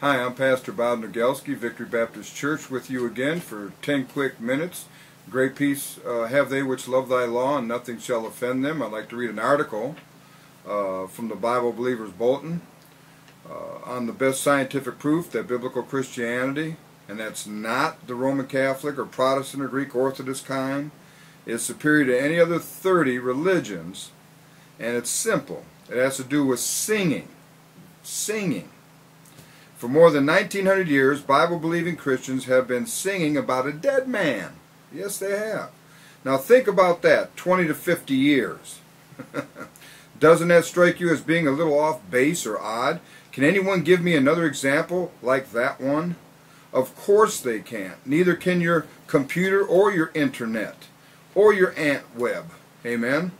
Hi, I'm Pastor Bob Nogalski, Victory Baptist Church, with you again for 10 quick minutes. Great peace uh, have they which love thy law, and nothing shall offend them. I'd like to read an article uh, from the Bible Believers Bulletin uh, on the best scientific proof that biblical Christianity, and that's not the Roman Catholic or Protestant or Greek Orthodox kind, is superior to any other 30 religions, and it's simple. It has to do with singing. Singing. For more than 1900 years, Bible-believing Christians have been singing about a dead man. Yes, they have. Now think about that, 20 to 50 years. Doesn't that strike you as being a little off base or odd? Can anyone give me another example like that one? Of course they can't. Neither can your computer or your internet or your ant web. Amen?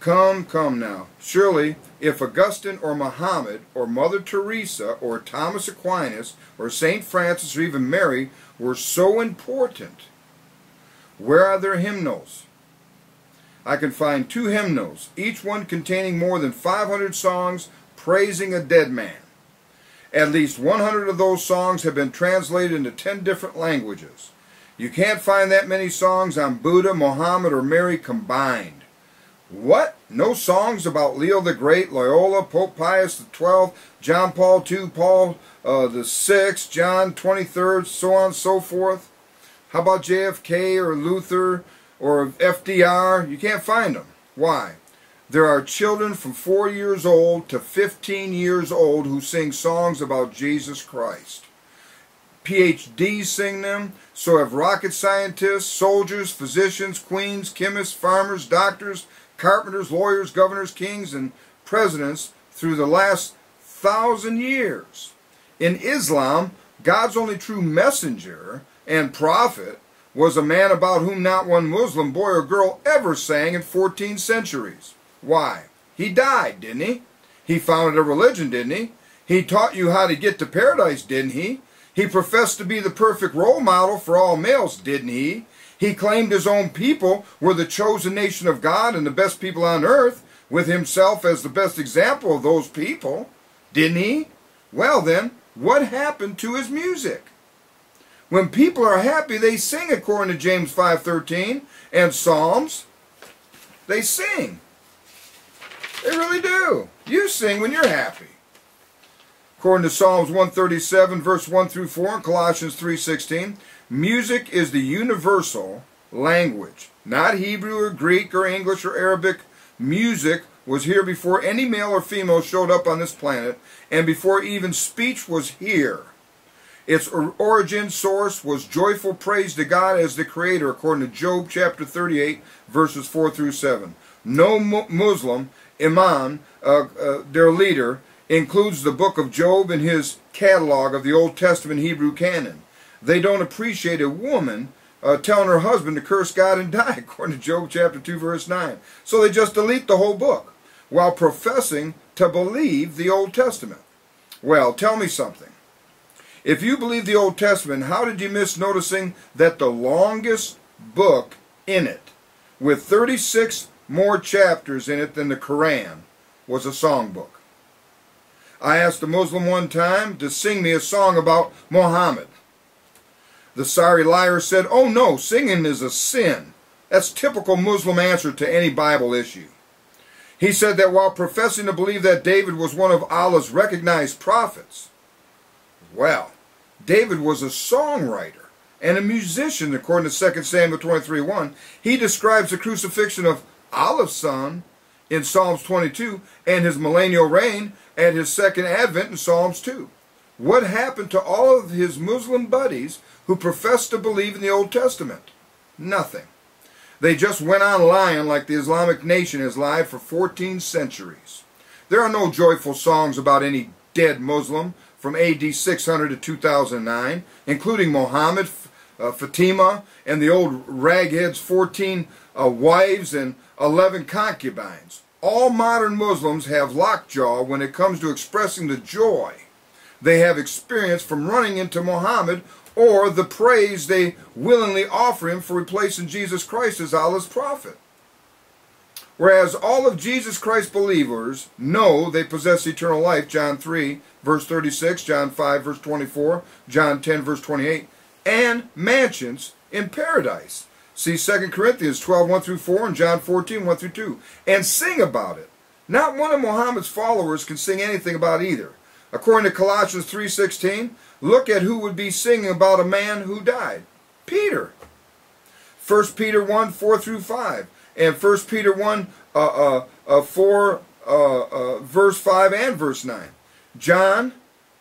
Come, come now. Surely, if Augustine or Muhammad or Mother Teresa or Thomas Aquinas or St. Francis or even Mary were so important, where are their hymnals? I can find two hymnals, each one containing more than 500 songs praising a dead man. At least 100 of those songs have been translated into 10 different languages. You can't find that many songs on Buddha, Muhammad, or Mary combined. What? No songs about Leo the Great, Loyola, Pope Pius XII, John Paul II, Paul uh, the Sixth, John 23rd, so on and so forth? How about JFK or Luther or FDR? You can't find them. Why? There are children from 4 years old to 15 years old who sing songs about Jesus Christ. PhDs sing them, so have rocket scientists, soldiers, physicians, queens, chemists, farmers, doctors, carpenters, lawyers, governors, kings, and presidents through the last thousand years. In Islam, God's only true messenger and prophet was a man about whom not one Muslim boy or girl ever sang in 14 centuries. Why? He died, didn't he? He founded a religion, didn't he? He taught you how to get to paradise, didn't he? He professed to be the perfect role model for all males, didn't he? He claimed his own people were the chosen nation of God and the best people on earth, with himself as the best example of those people, didn't he? Well then, what happened to his music? When people are happy, they sing according to James 5.13 and Psalms. They sing. They really do. You sing when you're happy. According to Psalms 137, verse 1 through 4, and Colossians 3.16, music is the universal language. Not Hebrew or Greek or English or Arabic. Music was here before any male or female showed up on this planet and before even speech was here. Its origin source was joyful praise to God as the Creator, according to Job chapter 38, verses 4 through 7. No Muslim, Imam, uh, uh, their leader, includes the book of Job in his catalog of the Old Testament Hebrew canon. They don't appreciate a woman uh, telling her husband to curse God and die, according to Job chapter 2, verse 9. So they just delete the whole book while professing to believe the Old Testament. Well, tell me something. If you believe the Old Testament, how did you miss noticing that the longest book in it, with 36 more chapters in it than the Koran, was a songbook? I asked a Muslim one time to sing me a song about Muhammad. The sorry liar said, Oh no, singing is a sin. That's typical Muslim answer to any Bible issue. He said that while professing to believe that David was one of Allah's recognized prophets, well, David was a songwriter and a musician, according to 2 Samuel 23 1. He describes the crucifixion of Allah's son in Psalms 22 and his millennial reign at his second advent in Psalms 2. What happened to all of his Muslim buddies who professed to believe in the Old Testament? Nothing. They just went on lying like the Islamic nation has lied for 14 centuries. There are no joyful songs about any dead Muslim from AD 600 to 2009, including Muhammad, uh, Fatima, and the old raghead's 14 uh, wives and 11 concubines. All modern Muslims have lockjaw when it comes to expressing the joy they have experienced from running into Muhammad or the praise they willingly offer him for replacing Jesus Christ as Allah's prophet. Whereas all of Jesus Christ believers know they possess eternal life, John 3, verse 36, John 5, verse 24, John 10, verse 28, and mansions in paradise. See 2 Corinthians 12, 1 through 4, and John 14, 1 through 2. And sing about it. Not one of Muhammad's followers can sing anything about either. According to Colossians 3.16, look at who would be singing about a man who died. Peter. 1 Peter 1, 4 through 5 and 1 Peter 1, uh, uh, uh, 4, uh, uh, verse 5 and verse 9. John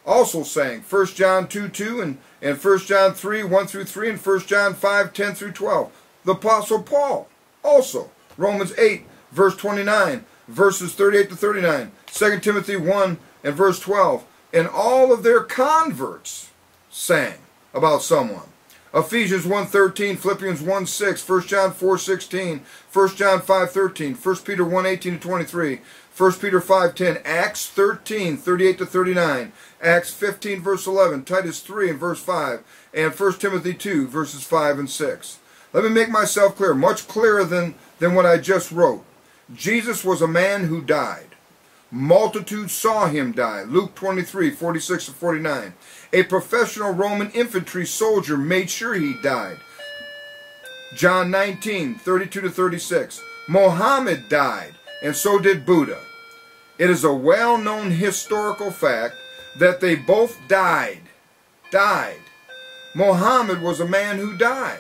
also sang 1 John 2, 2 and, and 1 John 3, 1 through 3 and 1 John 5, 10 through 12. The Apostle Paul also. Romans 8, verse 29, verses 38 to 39. 2 Timothy 1 and verse 12. And all of their converts sang about someone. Ephesians 1.13, Philippians 1.6, 1 John 4.16, 1 John 5.13, 1 Peter 1.18 23, 1 Peter 5.10, Acts 13, 38 to 39, Acts 15 verse 11, Titus 3 and verse 5, and 1 Timothy 2 verses 5 and 6. Let me make myself clear, much clearer than, than what I just wrote. Jesus was a man who died. Multitudes saw him die. Luke 23, 46 to 49. A professional Roman infantry soldier made sure he died. John 19, 32 to 36. Mohammed died, and so did Buddha. It is a well-known historical fact that they both died. Died. Mohammed was a man who died.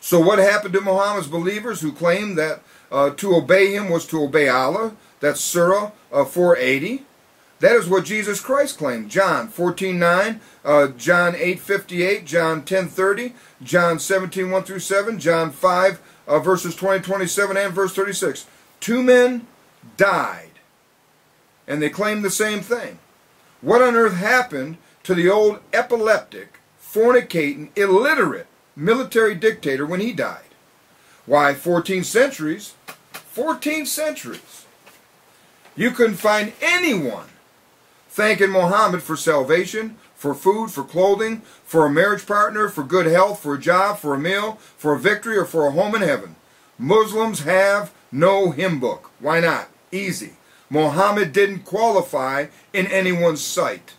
So what happened to Muhammad's believers who claimed that uh, to obey him was to obey Allah? That's Surah uh, 480. That is what Jesus Christ claimed. John 14.9, uh, John 8.58, John 10.30, John 17, 1 through 7, John 5, uh, verses 20, 27, and verse 36. Two men died, and they claimed the same thing. What on earth happened to the old epileptic, fornicating, illiterate military dictator when he died? Why, 14 centuries, 14 centuries. You couldn't find anyone thanking Muhammad for salvation, for food, for clothing, for a marriage partner, for good health, for a job, for a meal, for a victory, or for a home in heaven. Muslims have no hymn book. Why not? Easy. Muhammad didn't qualify in anyone's sight.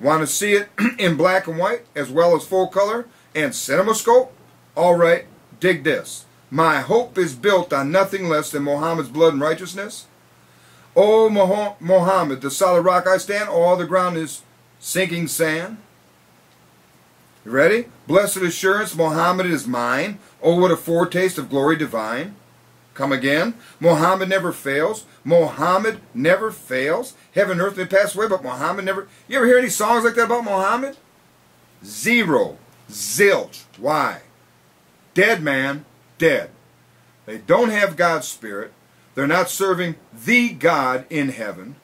Want to see it in black and white as well as full color and cinemascope? All right, dig this. My hope is built on nothing less than Muhammad's blood and righteousness. Oh, o Muhammad, the solid rock I stand, all the ground is sinking sand. You ready? Blessed assurance, Muhammad is mine. Oh, what a foretaste of glory divine. Come again. Muhammad never fails. Muhammad never fails. Heaven and earth may pass away, but Muhammad never... You ever hear any songs like that about Muhammad? Zero. Zilch. Why? Dead man, dead. They don't have God's Spirit. They're not serving the God in heaven.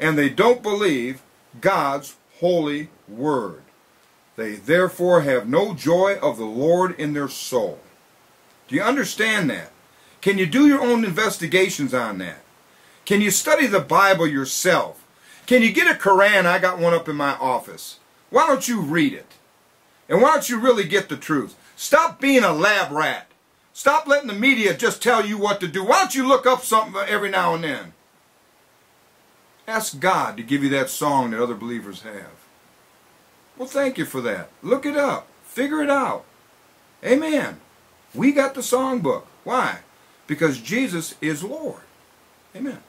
And they don't believe God's holy word. They therefore have no joy of the Lord in their soul. Do you understand that? Can you do your own investigations on that? Can you study the Bible yourself? Can you get a Koran? I got one up in my office. Why don't you read it? And why don't you really get the truth? Stop being a lab rat. Stop letting the media just tell you what to do. Why don't you look up something every now and then? Ask God to give you that song that other believers have. Well, thank you for that. Look it up. Figure it out. Amen. We got the songbook. Why? Because Jesus is Lord. Amen.